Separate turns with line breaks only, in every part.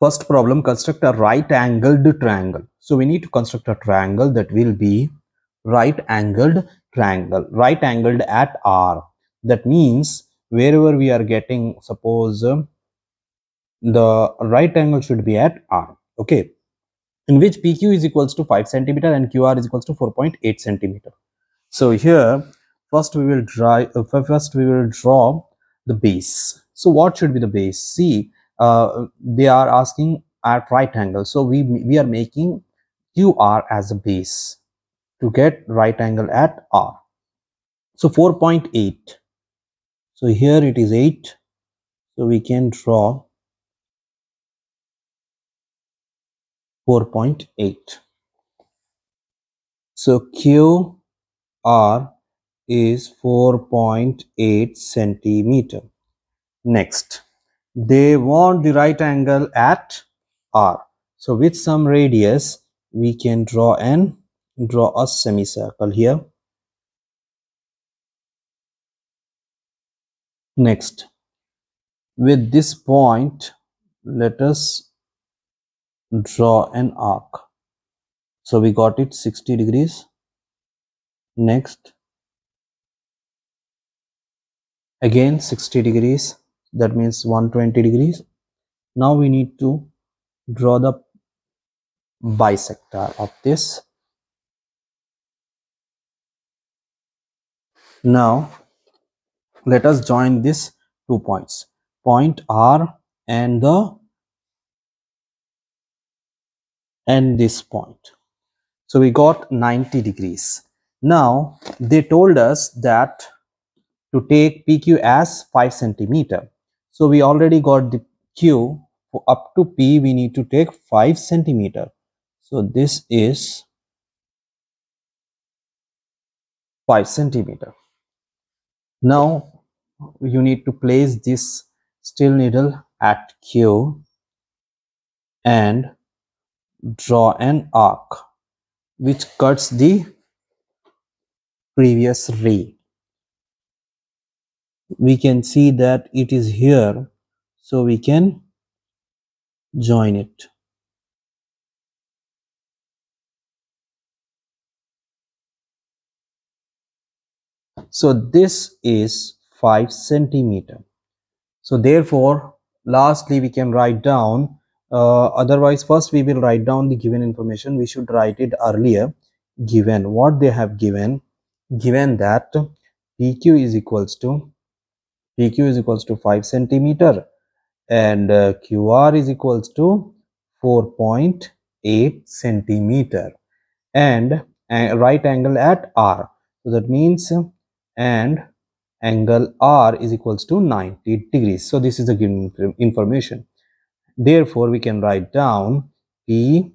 First problem, construct a right angled triangle. So we need to construct a triangle that will be right angled triangle, right angled at R. That means wherever we are getting, suppose um, the right angle should be at R. Okay. In which PQ is equals to 5 centimeter and QR is equals to 4.8 centimeter. So here, first we will draw, uh, first we will draw the base. So what should be the base? See, uh, they are asking at right angle. So we we are making qr as a base to get right angle at r. So 4.8 so here it is 8 so we can draw 4.8 so q r is 4.8 centimeter. Next they want the right angle at r. So with some radius we can draw and draw a semicircle here. Next with this point let us draw an arc. So we got it 60 degrees. Next again 60 degrees that means 120 degrees. Now we need to draw the bisector of this. Now let us join these two points. Point r and the and this point. So we got 90 degrees. Now they told us that to take pq as 5 centimeter so we already got the Q for up to P we need to take 5 centimeter. So this is 5 centimeter. Now you need to place this steel needle at Q and draw an arc which cuts the previous ray we can see that it is here so we can join it. So this is 5 centimeter. So therefore lastly we can write down uh, otherwise first we will write down the given information. We should write it earlier. Given what they have given given that pq is equals to PQ is equals to 5 centimeter and uh, QR is equals to 4.8 centimeter and uh, right angle at R. So that means and angle R is equals to 90 degrees. So this is the given information. Therefore, we can write down PQR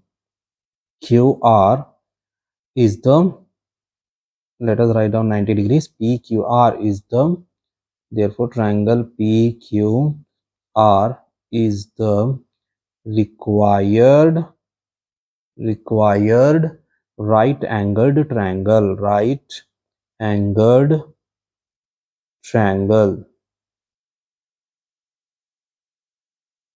is the let us write down 90 degrees PQR is the Therefore, triangle PQR is the required required right angled triangle right angled triangle